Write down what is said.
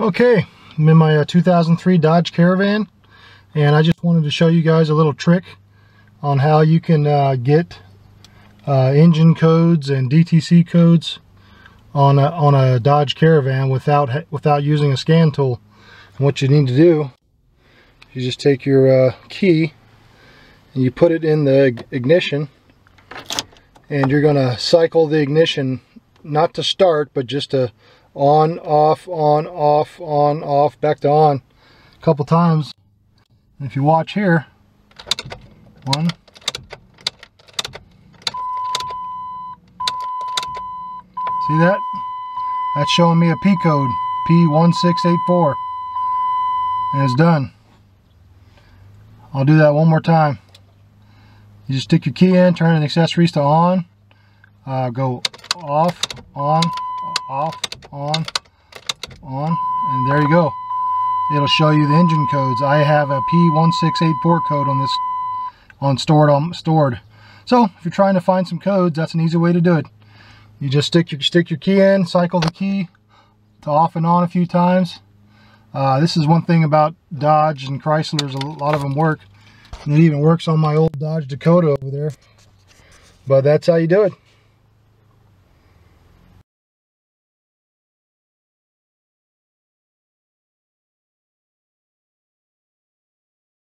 Okay, I'm in my uh, 2003 Dodge Caravan and I just wanted to show you guys a little trick on how you can uh, get uh, engine codes and DTC codes on a, on a Dodge Caravan without without using a scan tool. And what you need to do, you just take your uh, key and you put it in the ignition and you're going to cycle the ignition not to start but just to on, off, on, off, on, off, back to on a couple times. And if you watch here, one, see that? That's showing me a P code, P1684, and it's done. I'll do that one more time. You just stick your key in, turn the accessories to on, uh, go off, on, off, on, on, and there you go. It'll show you the engine codes. I have a P1684 code on this, on stored, on stored. So if you're trying to find some codes, that's an easy way to do it. You just stick your stick your key in, cycle the key to off and on a few times. Uh, this is one thing about Dodge and Chryslers, a lot of them work. And it even works on my old Dodge Dakota over there. But that's how you do it.